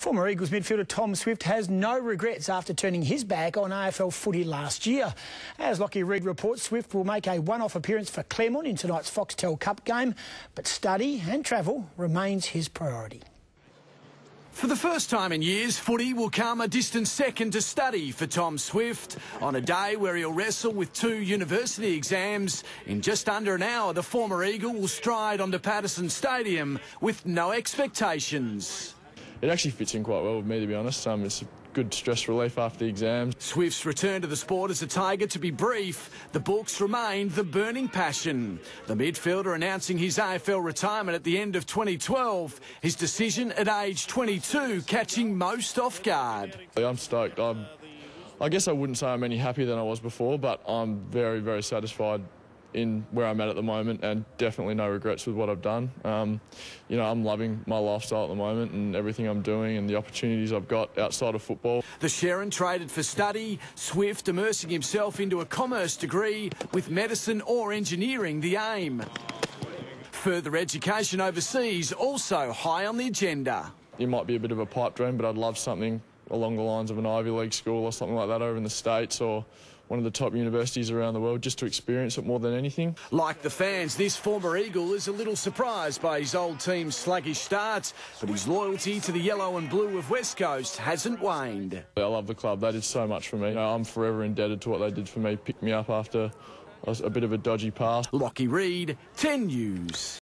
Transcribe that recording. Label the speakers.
Speaker 1: Former Eagles midfielder Tom Swift has no regrets after turning his back on AFL footy last year. As Lachy Reid reports, Swift will make a one-off appearance for Claremont in tonight's Foxtel Cup game, but study and travel remains his priority.
Speaker 2: For the first time in years, footy will come a distant second to study for Tom Swift. On a day where he'll wrestle with two university exams, in just under an hour, the former Eagle will stride onto Patersons Stadium with no expectations
Speaker 3: it actually fits in quite well with me, to be honest. Um, it's a good stress relief after the exams.
Speaker 2: Swift's return to the sport as a Tiger to be brief. The books remain the burning passion. The midfielder announcing his AFL retirement at the end of 2012. His decision at age 22 catching most off guard.
Speaker 3: I'm stoked. I'm, I guess I wouldn't say I'm any happier than I was before, but I'm very, very satisfied in where I'm at at the moment and definitely no regrets with what I've done. Um, you know, I'm loving my lifestyle at the moment and everything I'm doing and the opportunities I've got outside of football.
Speaker 2: The Sherrin traded for study, Swift immersing himself into a commerce degree with medicine or engineering the aim. Further education overseas also high on the agenda.
Speaker 3: It might be a bit of a pipe dream, but I'd love something along the lines of an Ivy League school or something like that over in the States or one of the top universities around the world just to experience it more than anything.
Speaker 2: Like the fans, this former Eagle is a little surprised by his old team's sluggish starts, but his loyalty to the yellow and blue of West Coast hasn't waned.
Speaker 3: I love the club. They did so much for me. You know, I'm forever indebted to what they did for me, picked me up after a bit of a dodgy pass.
Speaker 2: Lachy Reid, 10 News.